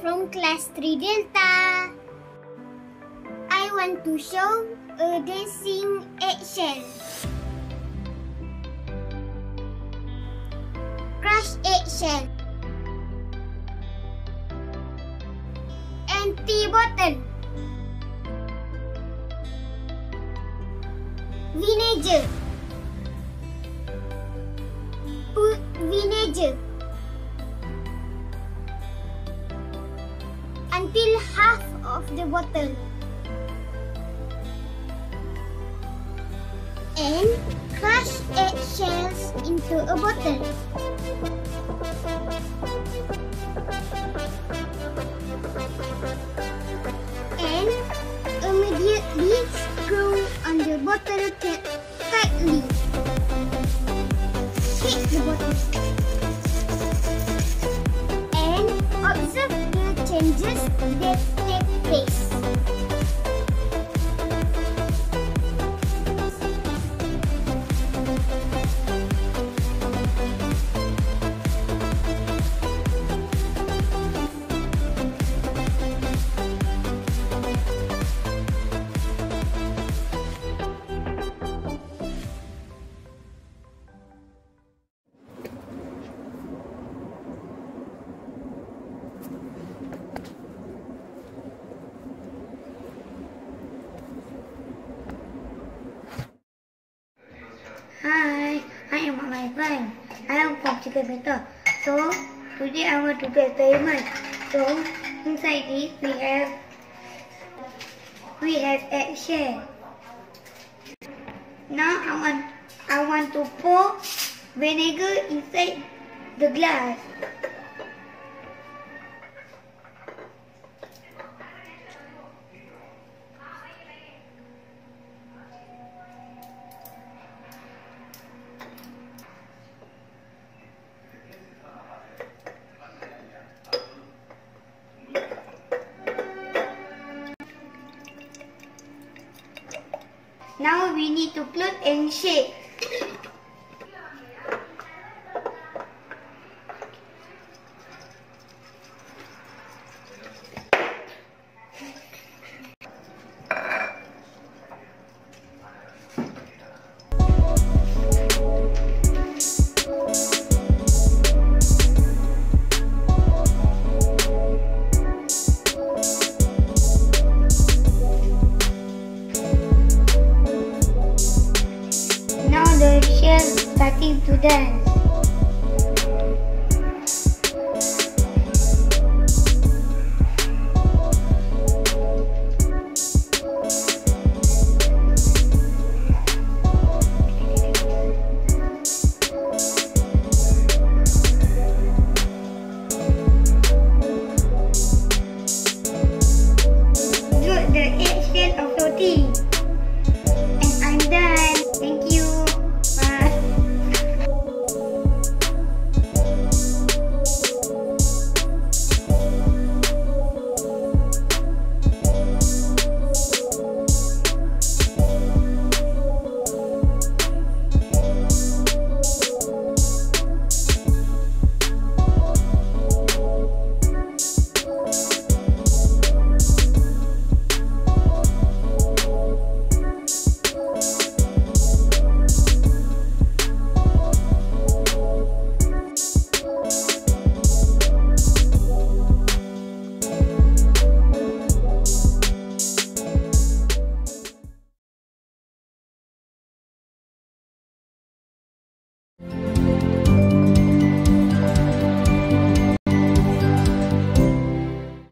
from class 3 Delta. I want to show a dancing eggshell. Crush eggshell. Empty bottle. Vinegar. Put vinegar. Half of the bottle. And crush eggshells into a bottle. And immediately screw on the bottle cap tightly. this, this, this. Friend. I am from Chicken Meter. So today I want to do experiment. So inside this we have we have eggshell. Now I want I want to pour vinegar inside the glass. Now we need to close and shake. to dance